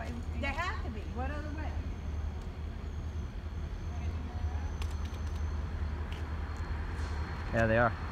way. They have to be. What other way? Yeah, they are.